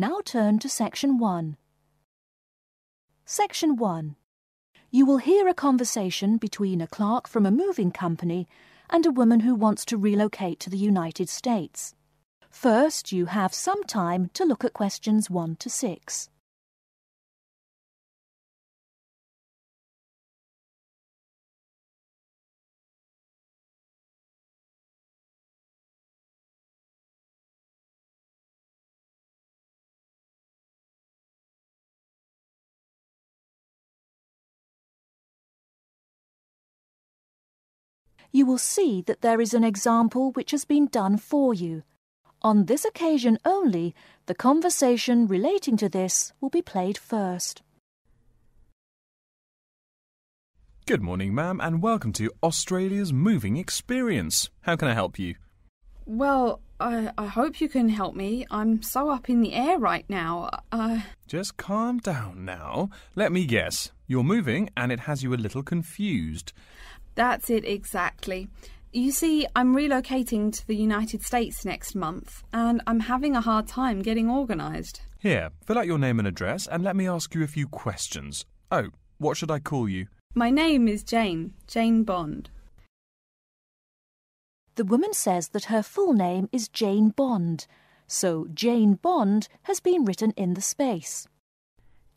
Now turn to section 1. Section 1. You will hear a conversation between a clerk from a moving company and a woman who wants to relocate to the United States. First, you have some time to look at questions 1 to 6. You will see that there is an example which has been done for you. On this occasion only, the conversation relating to this will be played first. Good morning, ma'am, and welcome to Australia's Moving Experience. How can I help you? Well, I, I hope you can help me. I'm so up in the air right now. Uh... Just calm down now. Let me guess. You're moving and it has you a little confused. That's it exactly. You see, I'm relocating to the United States next month, and I'm having a hard time getting organised. Here, fill out your name and address, and let me ask you a few questions. Oh, what should I call you? My name is Jane, Jane Bond. The woman says that her full name is Jane Bond, so Jane Bond has been written in the space.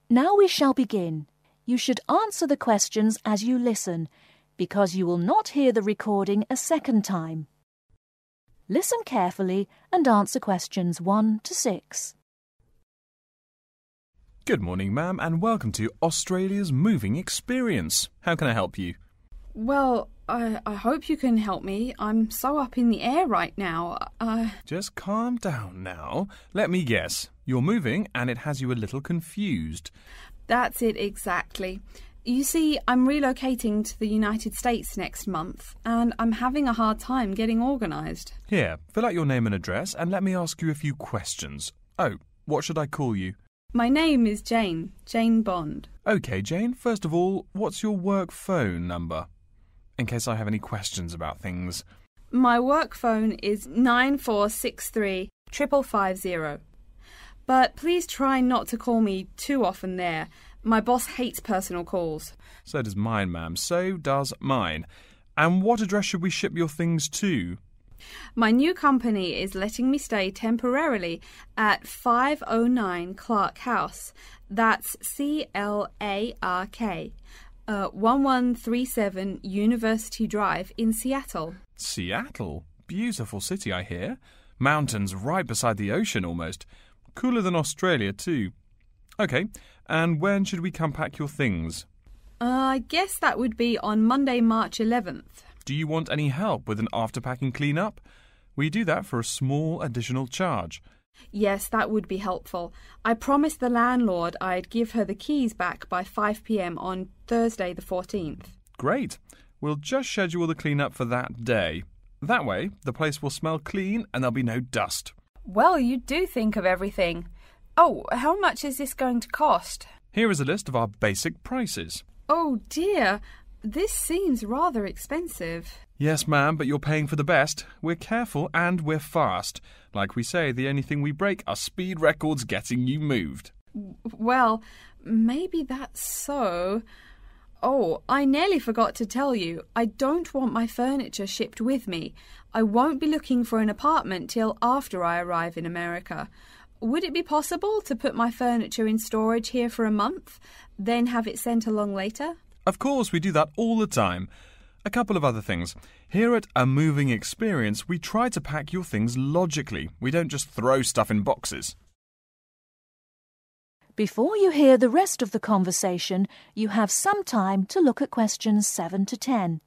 Now we shall begin. You should answer the questions as you listen because you will not hear the recording a second time. Listen carefully and answer questions 1 to 6. Good morning, ma'am, and welcome to Australia's Moving Experience. How can I help you? Well, I, I hope you can help me. I'm so up in the air right now. Uh... Just calm down now. Let me guess. You're moving and it has you a little confused. That's it exactly. You see, I'm relocating to the United States next month, and I'm having a hard time getting organised. Here, fill out your name and address, and let me ask you a few questions. Oh, what should I call you? My name is Jane, Jane Bond. OK, Jane, first of all, what's your work phone number? In case I have any questions about things. My work phone is 9463 5550. But please try not to call me too often there my boss hates personal calls. So does mine, ma'am. So does mine. And what address should we ship your things to? My new company is letting me stay temporarily at 509 Clark House. That's C L A R K. Uh, 1137 University Drive in Seattle. Seattle? Beautiful city, I hear. Mountains right beside the ocean almost. Cooler than Australia, too. OK, and when should we come pack your things? Uh, I guess that would be on Monday, March 11th. Do you want any help with an after packing clean-up? We do that for a small additional charge. Yes, that would be helpful. I promised the landlord I'd give her the keys back by 5 pm on Thursday the 14th. Great. We'll just schedule the clean-up for that day. That way, the place will smell clean and there'll be no dust. Well, you do think of everything. Oh, how much is this going to cost? Here is a list of our basic prices. Oh dear, this seems rather expensive. Yes, ma'am, but you're paying for the best. We're careful and we're fast. Like we say, the only thing we break are speed records getting you moved. Well, maybe that's so. Oh, I nearly forgot to tell you. I don't want my furniture shipped with me. I won't be looking for an apartment till after I arrive in America. Would it be possible to put my furniture in storage here for a month, then have it sent along later? Of course, we do that all the time. A couple of other things. Here at A Moving Experience, we try to pack your things logically. We don't just throw stuff in boxes. Before you hear the rest of the conversation, you have some time to look at questions 7 to 10.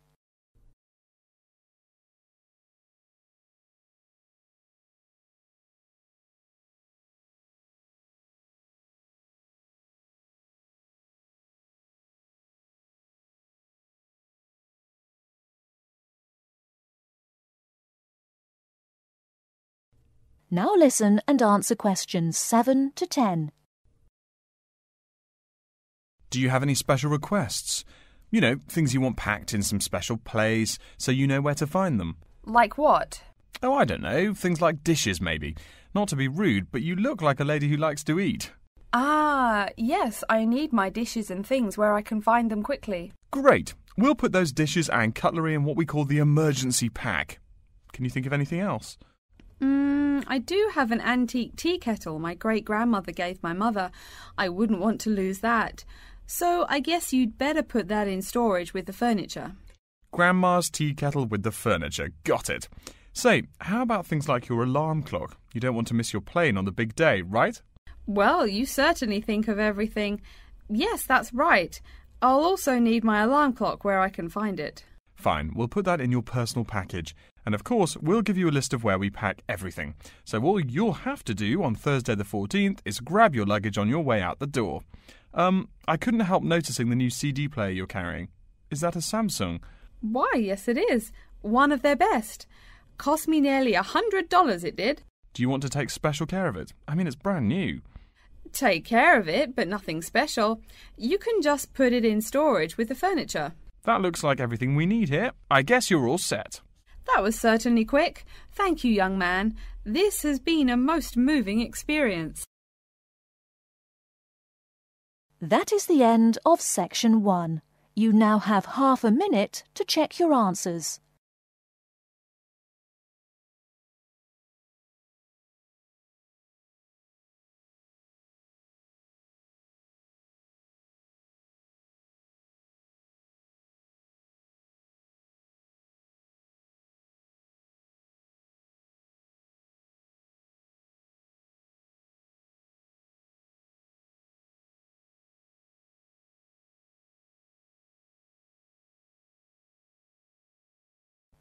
Now listen and answer questions 7 to 10. Do you have any special requests? You know, things you want packed in some special place so you know where to find them. Like what? Oh, I don't know, things like dishes maybe. Not to be rude, but you look like a lady who likes to eat. Ah, yes, I need my dishes and things where I can find them quickly. Great. We'll put those dishes and cutlery in what we call the emergency pack. Can you think of anything else? Mm, I do have an antique tea kettle my great grandmother gave my mother. I wouldn't want to lose that. So I guess you'd better put that in storage with the furniture. Grandma's tea kettle with the furniture. Got it. Say, how about things like your alarm clock? You don't want to miss your plane on the big day, right? Well, you certainly think of everything. Yes, that's right. I'll also need my alarm clock where I can find it. Fine, we'll put that in your personal package. And of course, we'll give you a list of where we pack everything. So all you'll have to do on Thursday the 14th is grab your luggage on your way out the door. Um, I couldn't help noticing the new CD player you're carrying. Is that a Samsung? Why, yes, it is. One of their best. Cost me nearly a hundred dollars, it did. Do you want to take special care of it? I mean, it's brand new. Take care of it, but nothing special. You can just put it in storage with the furniture. That looks like everything we need here. I guess you're all set. That was certainly quick. Thank you, young man. This has been a most moving experience. That is the end of section 1. You now have half a minute to check your answers.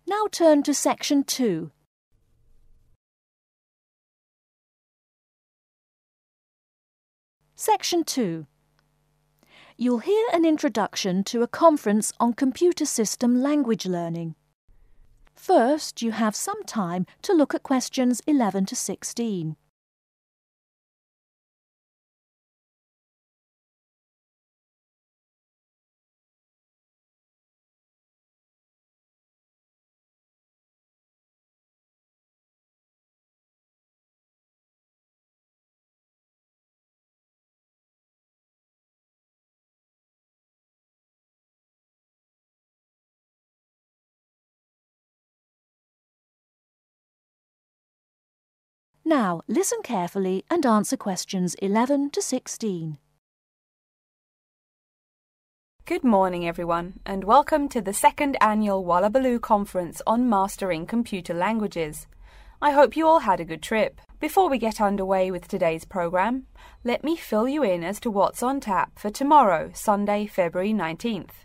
Now turn to section 2. Section 2. You'll hear an introduction to a conference on computer system language learning. First, you have some time to look at questions 11 to 16. Now, listen carefully and answer questions 11 to 16. Good morning, everyone, and welcome to the second annual Wallabaloo Conference on Mastering Computer Languages. I hope you all had a good trip. Before we get underway with today's program, let me fill you in as to what's on tap for tomorrow, Sunday, February 19th.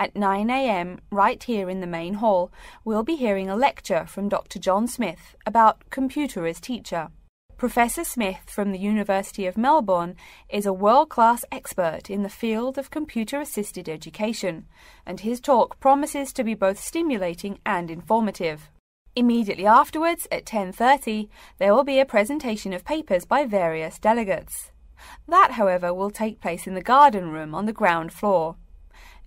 At 9am, right here in the main hall, we'll be hearing a lecture from Dr. John Smith about computer as teacher. Professor Smith from the University of Melbourne is a world class expert in the field of computer assisted education, and his talk promises to be both stimulating and informative. Immediately afterwards, at 10:30, there will be a presentation of papers by various delegates. That, however, will take place in the garden room on the ground floor.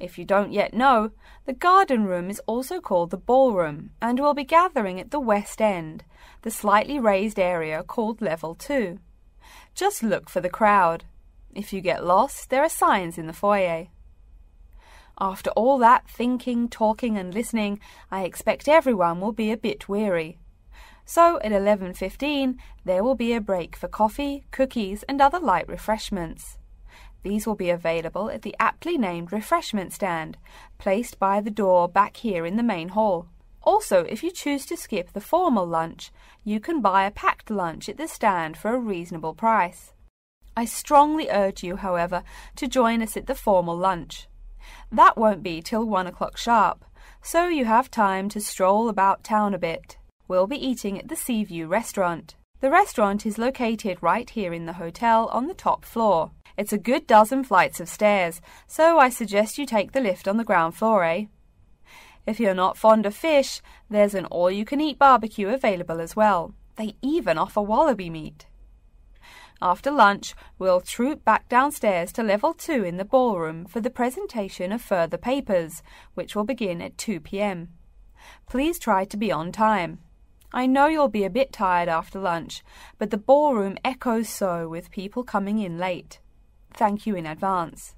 If you don't yet know, the garden room is also called the ballroom and we'll be gathering at the west end, the slightly raised area called level 2. Just look for the crowd. If you get lost, there are signs in the foyer. After all that thinking, talking and listening, I expect everyone will be a bit weary. So at 11:15 there will be a break for coffee, cookies and other light refreshments. These will be available at the aptly named refreshment stand, placed by the door back here in the main hall. Also, if you choose to skip the formal lunch, you can buy a packed lunch at the stand for a reasonable price. I strongly urge you, however, to join us at the formal lunch. That won't be till one o'clock sharp, so you have time to stroll about town a bit. We'll be eating at the Seaview restaurant. The restaurant is located right here in the hotel on the top floor. It's a good dozen flights of stairs, so I suggest you take the lift on the ground floor, eh? If you're not fond of fish, there's an all you can eat barbecue available as well. They even offer wallaby meat. After lunch, we'll troop back downstairs to level 2 in the ballroom for the presentation of further papers, which will begin at 2 pm. Please try to be on time. I know you'll be a bit tired after lunch, but the ballroom echoes so with people coming in late. Thank you in advance.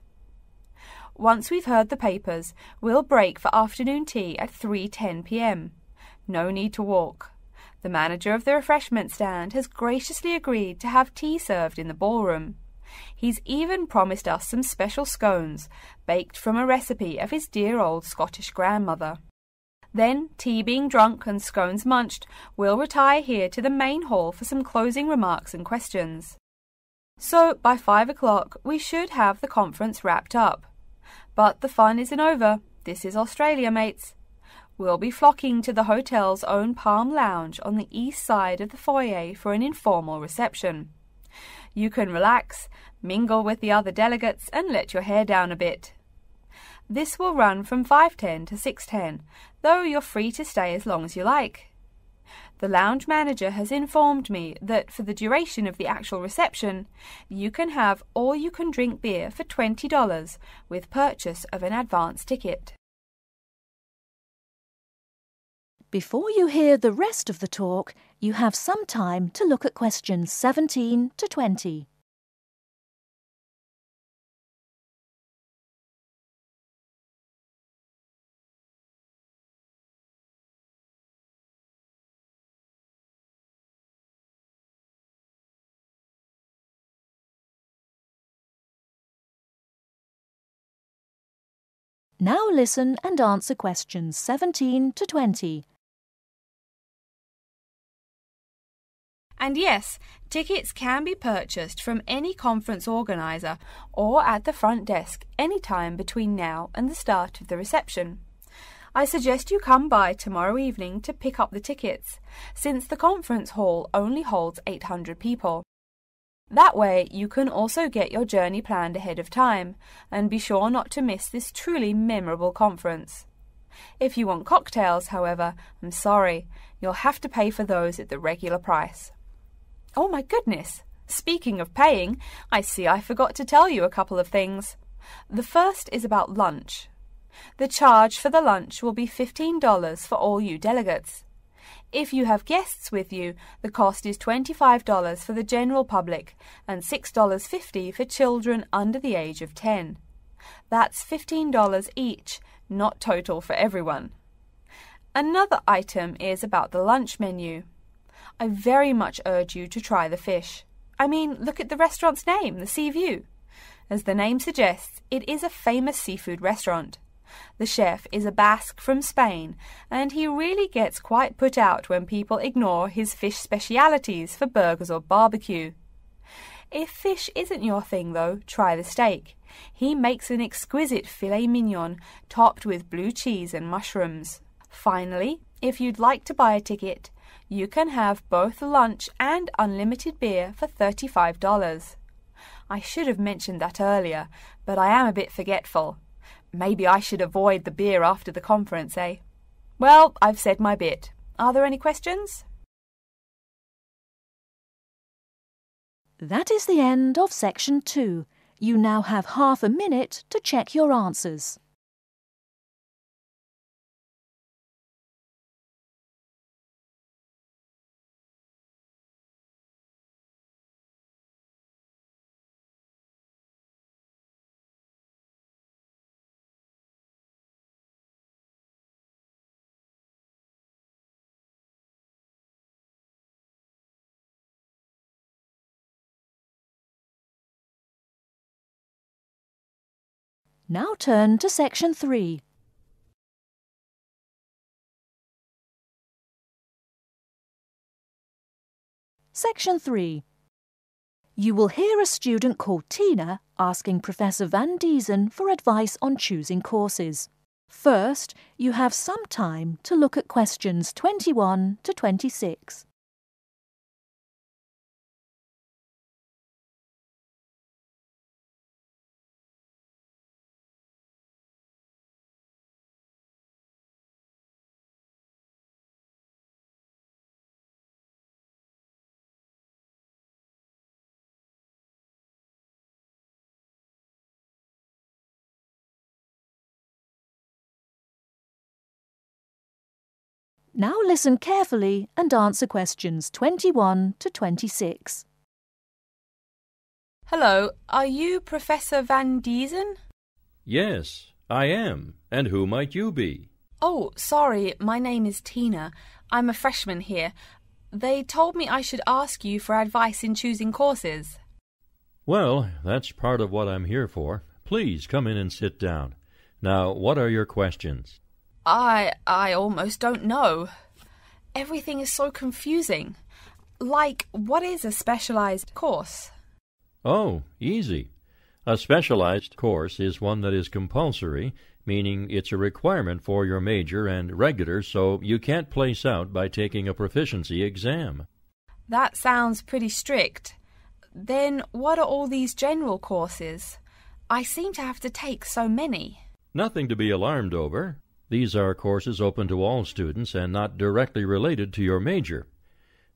Once we've heard the papers, we'll break for afternoon tea at 3:10 p.m. No need to walk. The manager of the refreshment stand has graciously agreed to have tea served in the ballroom. He's even promised us some special scones, baked from a recipe of his dear old Scottish grandmother. Then, tea being drunk and scones munched, we'll retire here to the main hall for some closing remarks and questions. So, by five o'clock, we should have the conference wrapped up. But the fun isn't over. This is Australia, mates We'll be flocking to the hotel's own Palm Lounge on the east side of the foyer for an informal reception. You can relax, mingle with the other delegates, and let your hair down a bit. This will run from 5:10 to 6:10, though you're free to stay as long as you like. The lounge manager has informed me that for the duration of the actual reception, you can have all you can drink beer for $20 with purchase of an advance ticket. Before you hear the rest of the talk, you have some time to look at questions 17 to 20. Now listen and answer questions 17 to 20. And yes, tickets can be purchased from any conference organiser or at the front desk any time between now and the start of the reception. I suggest you come by tomorrow evening to pick up the tickets, since the conference hall only holds 800 people. That way, you can also get your journey planned ahead of time and be sure not to miss this truly memorable conference. If you want cocktails, however, I'm sorry, you'll have to pay for those at the regular price. Oh my goodness! Speaking of paying, I see I forgot to tell you a couple of things. The first is about lunch. The charge for the lunch will be $15 for all you delegates. If you have guests with you, the cost is $25 for the general public and $6.50 for children under the age of 10. That's $15 each, not total for everyone. Another item is about the lunch menu. I very much urge you to try the fish. I mean, look at the restaurant's name, the Sea View. As the name suggests, it is a famous seafood restaurant. The chef is a Basque from Spain, and he really gets quite put out when people ignore his fish specialities for burgers or barbecue. If fish isn't your thing, though, try the steak. He makes an exquisite filet mignon topped with blue cheese and mushrooms. Finally, if you'd like to buy a ticket, you can have both lunch and unlimited beer for $35. I should have mentioned that earlier, but I am a bit forgetful. Maybe I should avoid the beer after the conference, eh? Well, I've said my bit. Are there any questions? That is the end of section two. You now have half a minute to check your answers. Now turn to section 3. Section 3. You will hear a student called Tina asking Professor Van Diesen for advice on choosing courses. First, you have some time to look at questions 21 to 26. Now listen carefully and answer questions 21 to 26. Hello, are you Professor Van Diesen? Yes, I am. And who might you be? Oh, sorry, my name is Tina. I'm a freshman here. They told me I should ask you for advice in choosing courses. Well, that's part of what I'm here for. Please come in and sit down. Now, what are your questions? I I almost don't know. Everything is so confusing. Like, what is a specialized course? Oh, easy. A specialized course is one that is compulsory, meaning it's a requirement for your major and regular, so you can't place out by taking a proficiency exam. That sounds pretty strict. Then what are all these general courses? I seem to have to take so many. Nothing to be alarmed over. These are courses open to all students and not directly related to your major.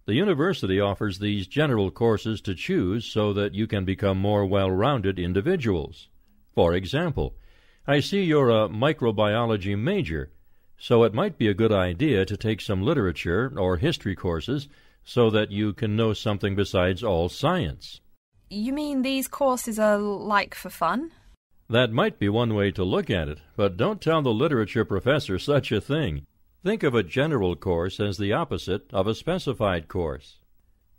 The university offers these general courses to choose so that you can become more well rounded individuals. For example, I see you're a microbiology major, so it might be a good idea to take some literature or history courses so that you can know something besides all science. You mean these courses are like for fun? That might be one way to look at it, but don't tell the literature professor such a thing. Think of a general course as the opposite of a specified course.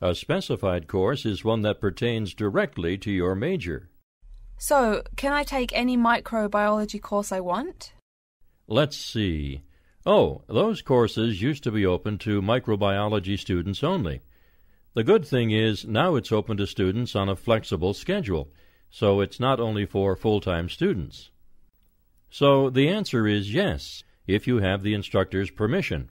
A specified course is one that pertains directly to your major. So, can I take any microbiology course I want? Let's see. Oh, those courses used to be open to microbiology students only. The good thing is now it's open to students on a flexible schedule, so it's not only for full time students. So the answer is yes if you have the instructor's permission.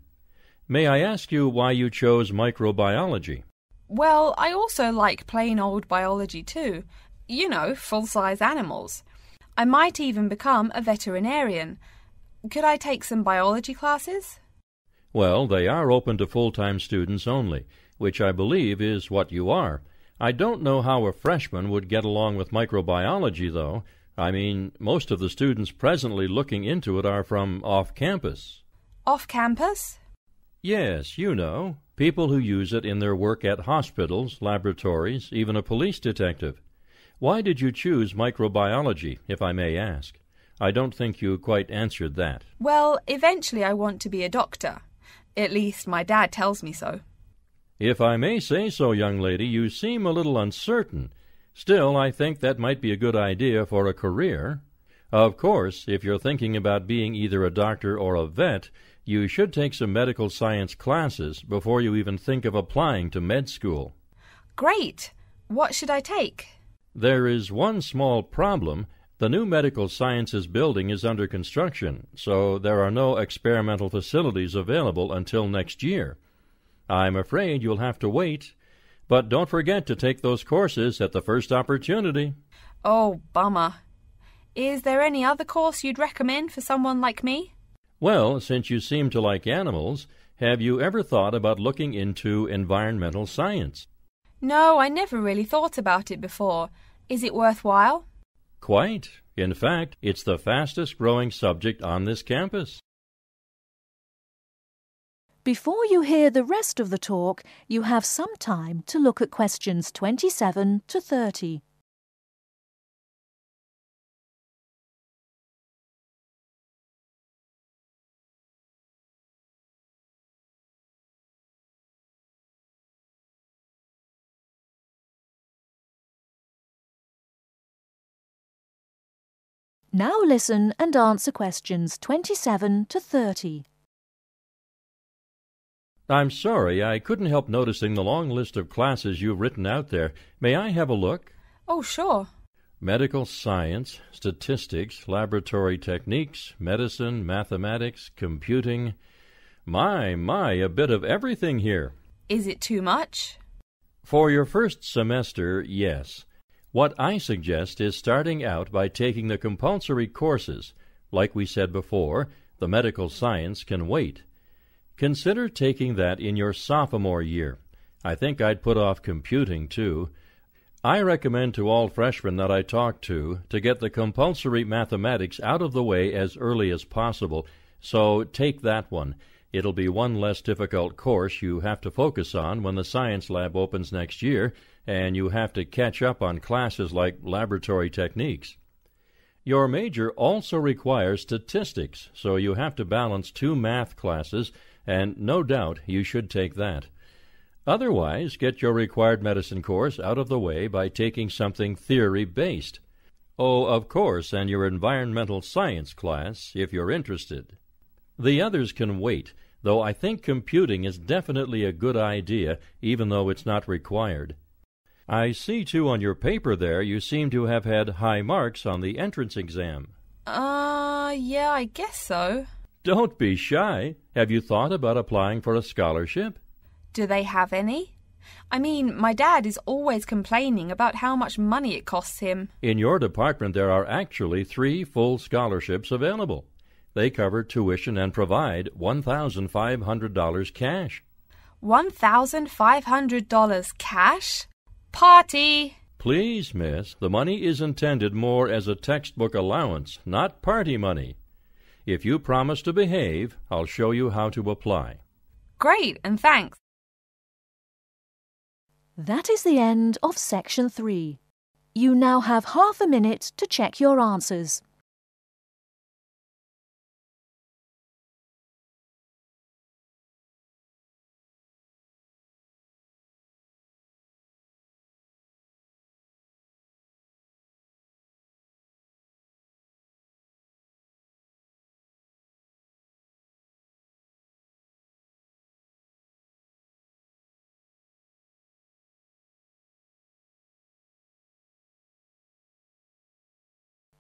May I ask you why you chose microbiology? Well, I also like plain old biology too. You know, full size animals. I might even become a veterinarian. Could I take some biology classes? Well, they are open to full time students only, which I believe is what you are. I don't know how a freshman would get along with microbiology, though, I mean, most of the students presently looking into it are from off campus. Off campus? Yes, you know. People who use it in their work at hospitals, laboratories, even a police detective. Why did you choose microbiology, if I may ask? I don't think you quite answered that. Well, eventually I want to be a doctor. At least my dad tells me so. If I may say so, young lady, you seem a little uncertain. Still, I think that might be a good idea for a career. Of course, if you're thinking about being either a doctor or a vet, you should take some medical science classes before you even think of applying to med school. Great! What should I take? There is one small problem. The new medical sciences building is under construction, so there are no experimental facilities available until next year. I'm afraid you'll have to wait but don't forget to take those courses at the first opportunity. Oh, bummer. Is there any other course you'd recommend for someone like me? Well, since you seem to like animals, have you ever thought about looking into environmental science? No, I never really thought about it before. Is it worthwhile? Quite. In fact, it's the fastest growing subject on this campus. Before you hear the rest of the talk, you have some time to look at questions 27 to 30. Now listen and answer questions 27 to 30. I'm sorry, I couldn't help noticing the long list of classes you've written out there. May I have a look? Oh, sure. Medical science, statistics, laboratory techniques, medicine, mathematics, computing. My, my, a bit of everything here. Is it too much? For your first semester, yes. What I suggest is starting out by taking the compulsory courses. Like we said before, the medical science can wait. Consider taking that in your sophomore year. I think I'd put off computing, too. I recommend to all freshmen that I talk to to get the compulsory mathematics out of the way as early as possible, so take that one. It'll be one less difficult course you have to focus on when the science lab opens next year and you have to catch up on classes like laboratory techniques. Your major also requires statistics, so you have to balance two math classes, and no doubt you should take that. Otherwise, get your required medicine course out of the way by taking something theory based. Oh, of course, and your environmental science class if you're interested. The others can wait, though I think computing is definitely a good idea, even though it's not required. I see, too, on your paper there you seem to have had high marks on the entrance exam. Uh, yeah, I guess so. Don't be shy. Have you thought about applying for a scholarship? Do they have any? I mean, my dad is always complaining about how much money it costs him. In your department, there are actually three full scholarships available. They cover tuition and provide $1,500 cash. $1,500 cash? Party! Please, miss, the money is intended more as a textbook allowance, not party money. If you promise to behave, I'll show you how to apply. Great, and thanks. That is the end of section 3. You now have half a minute to check your answers.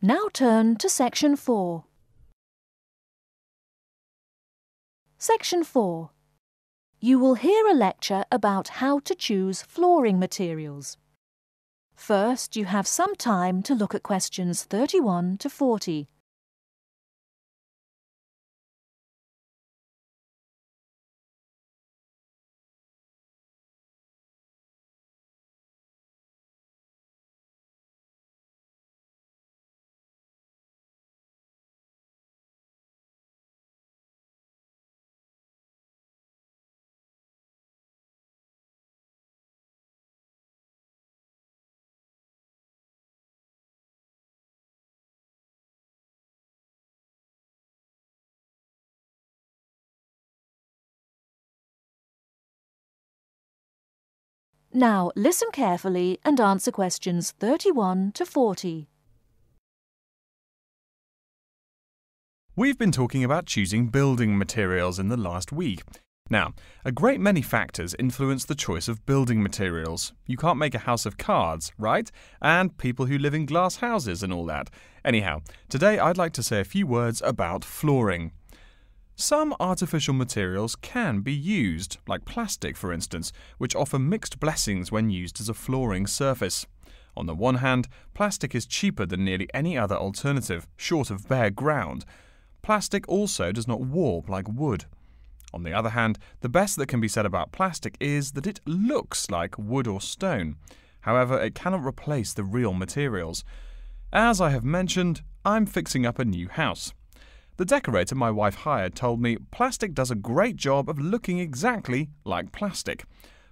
Now turn to section 4. Section 4. You will hear a lecture about how to choose flooring materials. First, you have some time to look at questions 31 to 40. Now listen carefully and answer questions 31 to 40. We've been talking about choosing building materials in the last week. Now, a great many factors influence the choice of building materials. You can't make a house of cards, right? And people who live in glass houses and all that. Anyhow, today I'd like to say a few words about flooring. Some artificial materials can be used, like plastic for instance, which offer mixed blessings when used as a flooring surface. On the one hand, plastic is cheaper than nearly any other alternative, short of bare ground. Plastic also does not warp like wood. On the other hand, the best that can be said about plastic is that it looks like wood or stone. However, it cannot replace the real materials. As I have mentioned, I'm fixing up a new house. The decorator my wife hired told me plastic does a great job of looking exactly like plastic.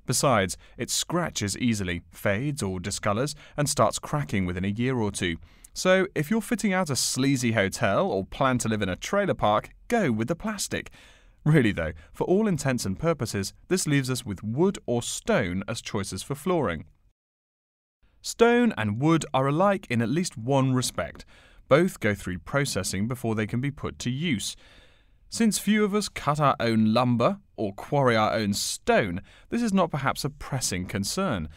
Besides, it scratches easily, fades or discolors, and starts cracking within a year or two. So, if you're fitting out a sleazy hotel or plan to live in a trailer park, go with the plastic. Really, though, for all intents and purposes, this leaves us with wood or stone as choices for flooring. Stone and wood are alike in at least one respect. Both go through processing before they can be put to use. Since few of us cut our own lumber or quarry our own stone, this is not perhaps a pressing concern.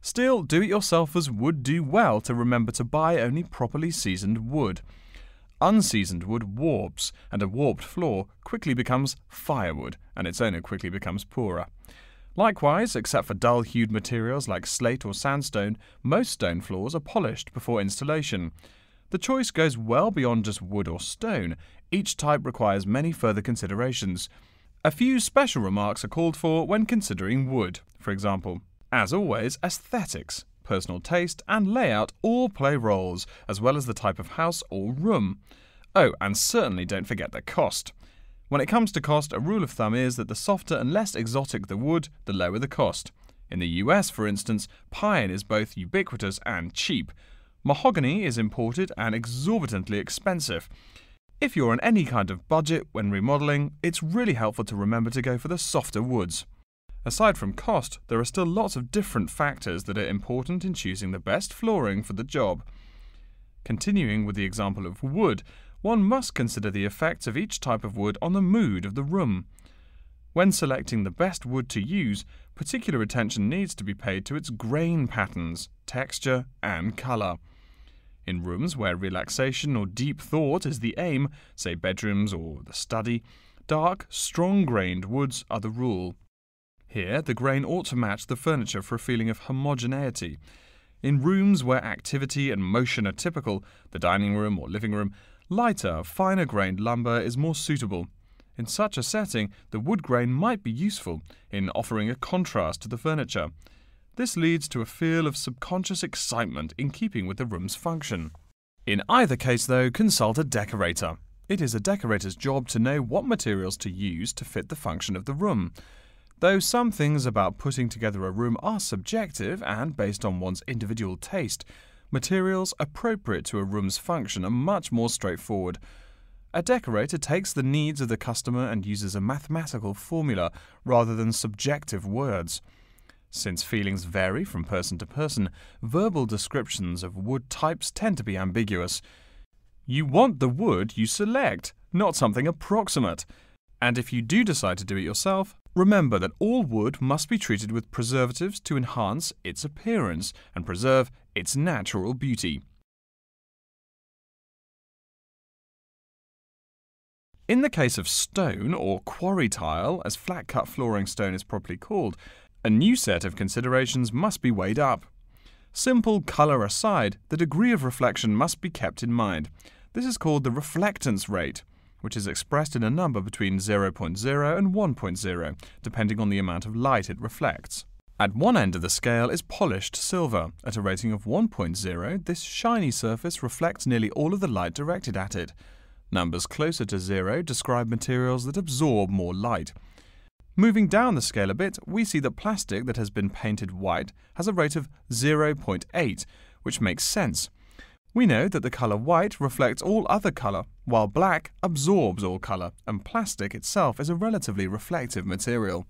Still, do it yourselfers would do well to remember to buy only properly seasoned wood. Unseasoned wood warps, and a warped floor quickly becomes firewood, and its owner quickly becomes poorer. Likewise, except for dull hued materials like slate or sandstone, most stone floors are polished before installation. The choice goes well beyond just wood or stone. Each type requires many further considerations. A few special remarks are called for when considering wood, for example. As always, aesthetics, personal taste, and layout all play roles, as well as the type of house or room. Oh, and certainly don't forget the cost. When it comes to cost, a rule of thumb is that the softer and less exotic the wood, the lower the cost. In the US, for instance, pine is both ubiquitous and cheap. Mahogany is imported and exorbitantly expensive. If you're on any kind of budget when remodeling, it's really helpful to remember to go for the softer woods. Aside from cost, there are still lots of different factors that are important in choosing the best flooring for the job. Continuing with the example of wood, one must consider the effects of each type of wood on the mood of the room. When selecting the best wood to use, particular attention needs to be paid to its grain patterns, texture, and colour. In rooms where relaxation or deep thought is the aim, say bedrooms or the study, dark, strong grained woods are the rule. Here, the grain ought to match the furniture for a feeling of homogeneity. In rooms where activity and motion are typical, the dining room or living room, lighter, finer grained lumber is more suitable. In such a setting, the wood grain might be useful in offering a contrast to the furniture. This leads to a feel of subconscious excitement in keeping with the room's function. In either case, though, consult a decorator. It is a decorator's job to know what materials to use to fit the function of the room. Though some things about putting together a room are subjective and based on one's individual taste, materials appropriate to a room's function are much more straightforward. A decorator takes the needs of the customer and uses a mathematical formula rather than subjective words. Since feelings vary from person to person, verbal descriptions of wood types tend to be ambiguous. You want the wood you select, not something approximate. And if you do decide to do it yourself, remember that all wood must be treated with preservatives to enhance its appearance and preserve its natural beauty. In the case of stone, or quarry tile, as flat cut flooring stone is properly called, a new set of considerations must be weighed up. Simple colour aside, the degree of reflection must be kept in mind. This is called the reflectance rate which is expressed in a number between 0.0 and 1.0, depending on the amount of light it reflects. At one end of the scale is polished silver. At a rating of 1.0, this shiny surface reflects nearly all of the light directed at it. Numbers closer to zero describe materials that absorb more light. Moving down the scale a bit, we see that plastic that has been painted white has a rate of 0.8, which makes sense. We know that the colour white reflects all other colour, while black absorbs all colour, and plastic itself is a relatively reflective material.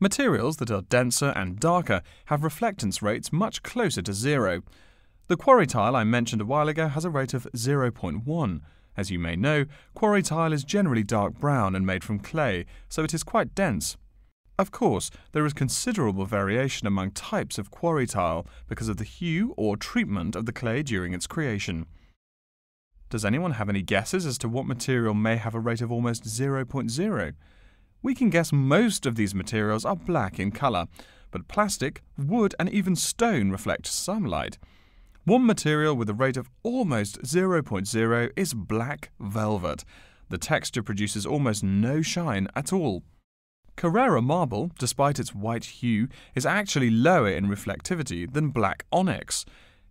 Materials that are denser and darker have reflectance rates much closer to zero. The quarry tile I mentioned a while ago has a rate of 0.1. As you may know, quarry tile is generally dark brown and made from clay, so it is quite dense. Of course, there is considerable variation among types of quarry tile because of the hue or treatment of the clay during its creation. Does anyone have any guesses as to what material may have a rate of almost 0.0? We can guess most of these materials are black in colour, but plastic, wood, and even stone reflect some light. One material with a rate of almost 0.0 is black velvet. The texture produces almost no shine at all. Carrara marble, despite its white hue, is actually lower in reflectivity than black onyx.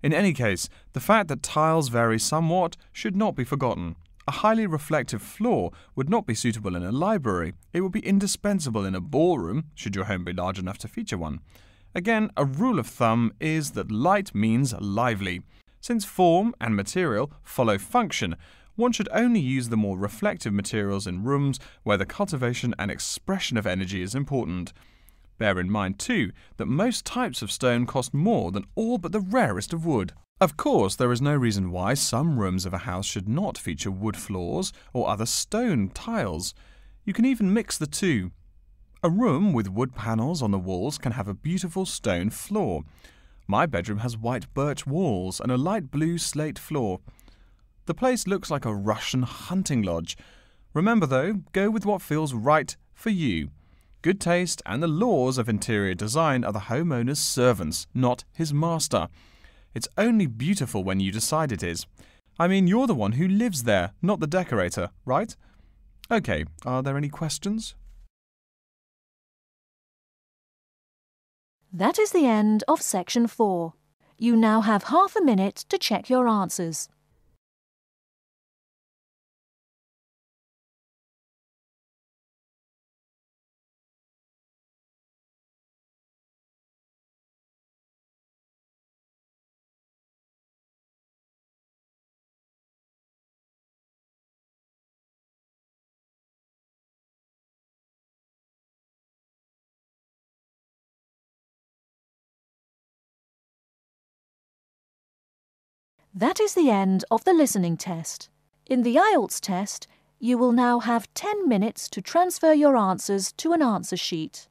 In any case, the fact that tiles vary somewhat should not be forgotten. A highly reflective floor would not be suitable in a library. It would be indispensable in a ballroom, should your home be large enough to feature one. Again, a rule of thumb is that light means lively. Since form and material follow function, one should only use the more reflective materials in rooms where the cultivation and expression of energy is important. Bear in mind, too, that most types of stone cost more than all but the rarest of wood. Of course, there is no reason why some rooms of a house should not feature wood floors or other stone tiles. You can even mix the two. A room with wood panels on the walls can have a beautiful stone floor. My bedroom has white birch walls and a light blue slate floor. The place looks like a Russian hunting lodge. Remember, though, go with what feels right for you. Good taste and the laws of interior design are the homeowner's servants, not his master. It's only beautiful when you decide it is. I mean, you're the one who lives there, not the decorator, right? OK, are there any questions? That is the end of section 4. You now have half a minute to check your answers. That is the end of the listening test. In the IELTS test, you will now have 10 minutes to transfer your answers to an answer sheet.